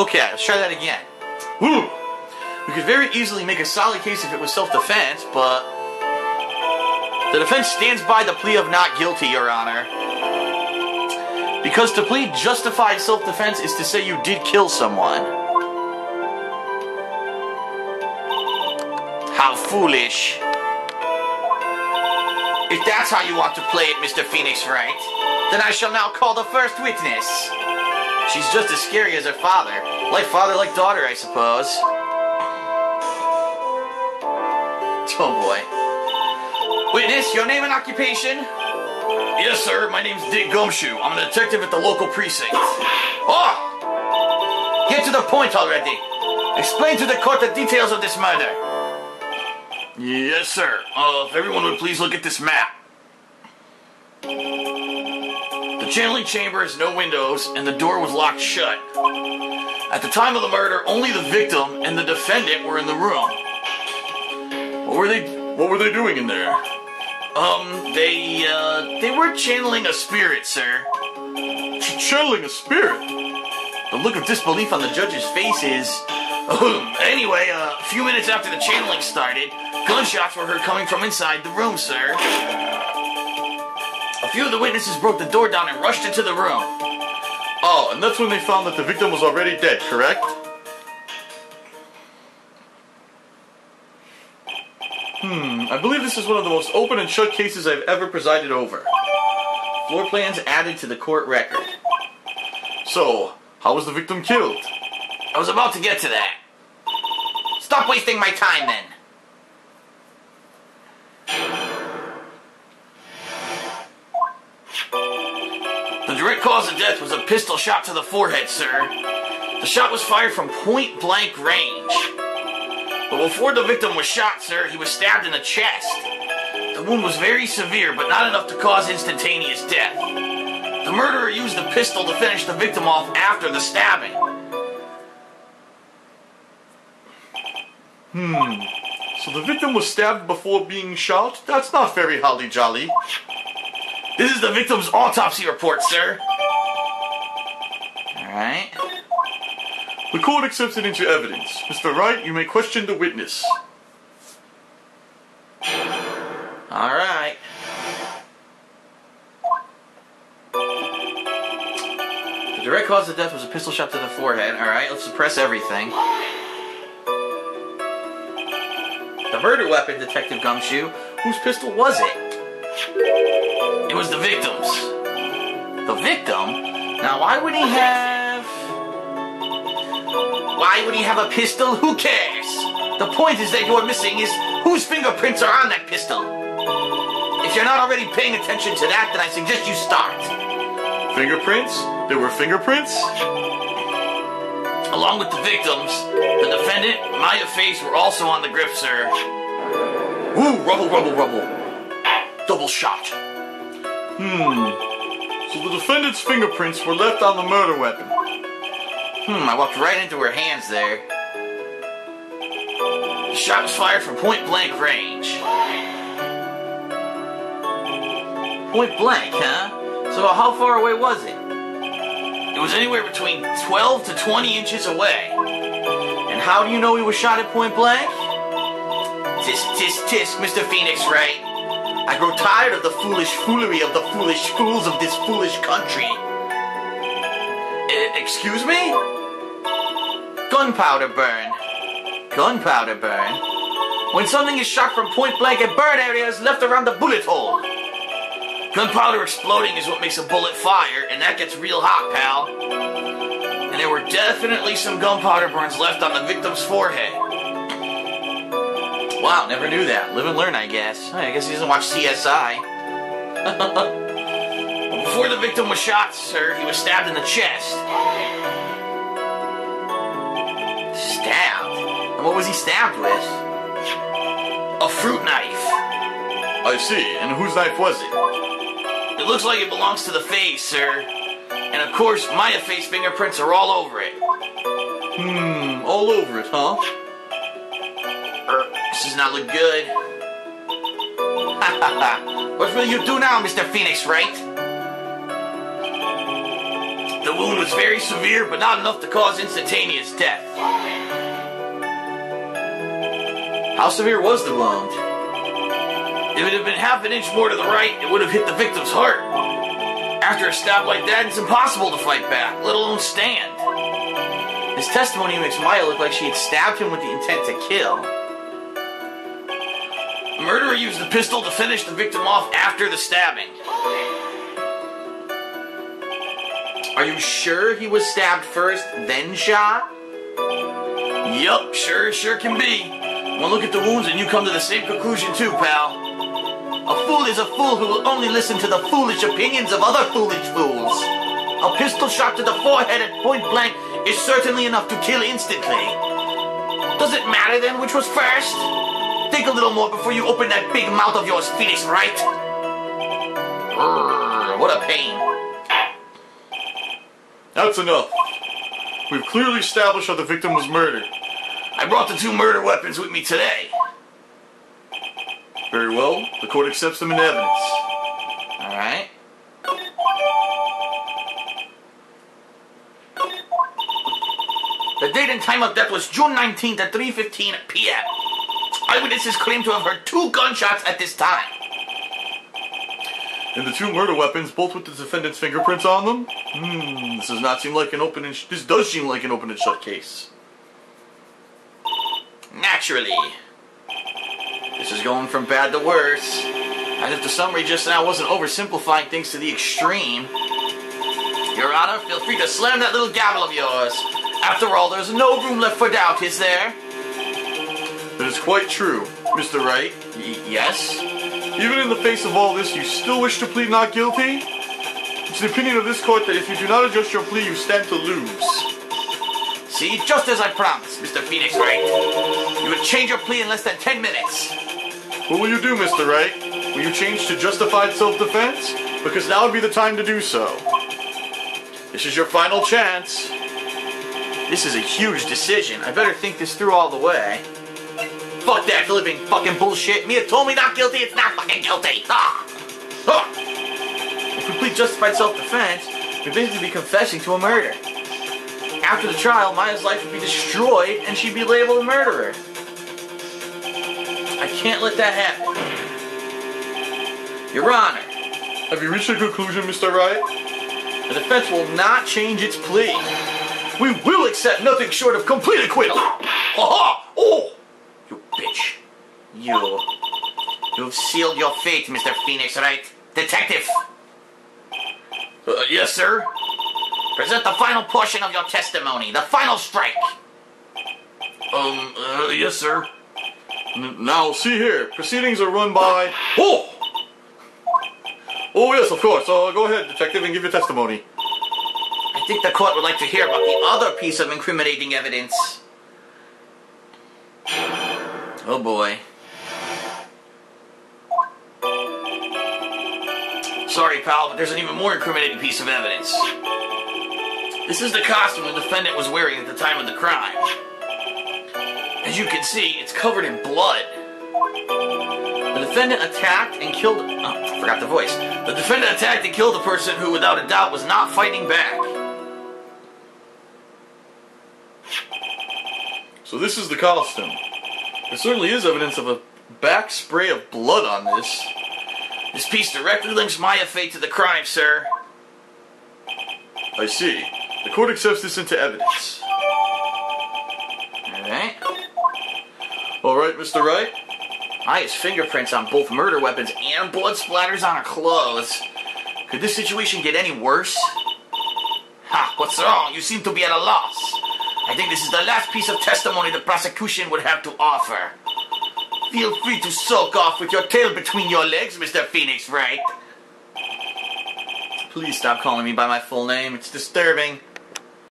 Okay, let's try that again. Woo! We could very easily make a solid case if it was self-defense, but the defense stands by the plea of not guilty, Your Honor. Because to plead justified self-defense is to say you did kill someone. How foolish. If that's how you want to play it, Mr. Phoenix Wright, then I shall now call the first witness. She's just as scary as her father. Like father, like daughter, I suppose. Oh boy. Witness, your name and occupation? Yes, sir. My name's Dick Gumshoe. I'm a detective at the local precinct. Oh! Get to the point already. Explain to the court the details of this murder. Yes, sir. Uh, if everyone would please look at this map. The channeling chamber has no windows, and the door was locked shut. At the time of the murder, only the victim and the defendant were in the room. What were they? What were they doing in there? Um, they uh, they were channeling a spirit, sir. channeling a spirit? The look of disbelief on the judge's face is. anyway, uh, a few minutes after the channeling started, gunshots were heard coming from inside the room, sir. A few of the witnesses broke the door down and rushed into the room. Oh, and that's when they found that the victim was already dead, correct? Hmm, I believe this is one of the most open and shut cases I've ever presided over. Floor plans added to the court record. So, how was the victim killed? I was about to get to that. Stop wasting my time then. Death was a pistol shot to the forehead, sir. The shot was fired from point blank range. But before the victim was shot, sir, he was stabbed in the chest. The wound was very severe, but not enough to cause instantaneous death. The murderer used the pistol to finish the victim off after the stabbing. Hmm. So the victim was stabbed before being shot? That's not very holly jolly. This is the victim's autopsy report, sir. Alright. The court accepts it into evidence. Mr. Wright, you may question the witness. Alright. The direct cause of death was a pistol shot to the forehead. Alright, let's suppress everything. The murder weapon, Detective Gumshoe. Whose pistol was it? It was the victim's. The victim? Now, why would he have. Why would he have a pistol? Who cares? The point is that you're missing is whose fingerprints are on that pistol. If you're not already paying attention to that, then I suggest you start. Fingerprints? There were fingerprints? Along with the victims, the defendant, Maya Fey's were also on the grip, sir. Woo, rubble, rubble, rubble. Double shot. Hmm. So the defendant's fingerprints were left on the murder weapon. Hmm, I walked right into her hands there. The shot was fired from point blank range. Point blank, huh? So how far away was it? It was anywhere between 12 to 20 inches away. And how do you know he was shot at point blank? Tisk, tisk, tisk, Mr. Phoenix Wright? I grow tired of the foolish foolery of the foolish fools of this foolish country. Uh, excuse me? Gunpowder burn. Gunpowder burn? When something is shot from point blank at burn areas left around the bullet hole. Gunpowder exploding is what makes a bullet fire, and that gets real hot, pal. And there were definitely some gunpowder burns left on the victim's forehead. Wow, never knew that. Live and learn, I guess. I guess he doesn't watch CSI. Before the victim was shot, sir, he was stabbed in the chest. Stabbed? And what was he stabbed with? A fruit knife. I see. And whose knife was it? It looks like it belongs to the face, sir. And of course, Maya Fey's fingerprints are all over it. Hmm, all over it, huh? This does not look good. what will you do now, Mr. Phoenix Wright? The wound was very severe, but not enough to cause instantaneous death. How severe was the wound? If it had been half an inch more to the right, it would have hit the victim's heart. After a stab like that, it's impossible to fight back, let alone stand. His testimony makes Maya look like she had stabbed him with the intent to kill. The murderer used the pistol to finish the victim off after the stabbing. Are you sure he was stabbed first, then shot? Yup, sure, sure can be. One look at the wounds and you come to the same conclusion too, pal. A fool is a fool who will only listen to the foolish opinions of other foolish fools. A pistol shot to the forehead at point blank is certainly enough to kill instantly. Does it matter then which was first? Think a little more before you open that big mouth of yours, Phoenix Wright? What a pain. That's enough. We've clearly established how the victim was murdered. I brought the two murder weapons with me today. Very well. The court accepts them in evidence. Alright. The date and time of death was June 19th at 3.15 p.m. Eyewitnesses claim to have heard two gunshots at this time. And the two murder weapons, both with the defendant's fingerprints on them? Hmm, this does not seem like an open and sh- this does seem like an open and shut case. Naturally. This is going from bad to worse. As if the summary just now wasn't oversimplifying things to the extreme. Your Honor, feel free to slam that little gavel of yours. After all, there's no room left for doubt, is there? That is quite true, Mr. Wright. Y- yes? Even in the face of all this, you still wish to plead not guilty? It's the opinion of this court that if you do not adjust your plea, you stand to lose. See, just as I promised, Mr. Phoenix Wright. You would change your plea in less than 10 minutes. What will you do, Mr. Wright? Will you change to justified self-defense? Because now would be the time to do so. This is your final chance. This is a huge decision. I better think this through all the way. Fuck that living fucking bullshit. Mia told me not guilty, it's not fucking guilty. Ah! Ah! If we plead justified self-defense, we'd basically be confessing to a murder. After the trial, Maya's life would be destroyed and she'd be labeled a murderer. I can't let that happen. Your Honor, Have you reached a conclusion, Mr. Wright? the defense will not change its plea. We will accept nothing short of complete acquittal. Ha Oh! You. You. You've sealed your fate, Mr. Phoenix Wright? Detective! Uh, yes, sir? Present the final portion of your testimony, the final strike. Um, uh, yes, sir. N- now, see here. Proceedings are run by... Oh! Oh, yes, of course. Uh, go ahead, detective, and give your testimony. I think the court would like to hear about the other piece of incriminating evidence. Oh boy. Sorry, pal, but there's an even more incriminating piece of evidence. This is the costume the defendant was wearing at the time of the crime. As you can see, it's covered in blood. The defendant attacked and killed. Oh, forgot the voice. The defendant attacked and killed a person who, without a doubt, was not fighting back. So this is the costume. There certainly is evidence of a back spray of blood on this. This piece directly links Maya Fey to the crime, sir. I see. The court accepts this into evidence. Alright. All right, Mr. Wright. Maya's fingerprints on both murder weapons and blood splatters on her clothes. Could this situation get any worse? Ha, what's wrong? You seem to be at a loss. I think this is the last piece of testimony the prosecution would have to offer. Feel free to sulk off with your tail between your legs, Mr. Phoenix Wright. Please stop calling me by my full name. It's disturbing.